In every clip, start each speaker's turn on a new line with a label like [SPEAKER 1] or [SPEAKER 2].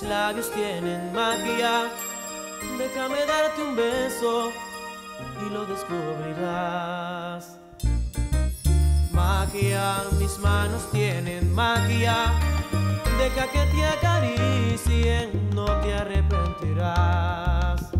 [SPEAKER 1] mis labios tienen magia. Déjame darte un beso y lo descubrirás. Magia, mis manos tienen magia. Deja que te acaricien, no te arrepentirás.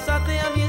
[SPEAKER 1] abrazate a mí.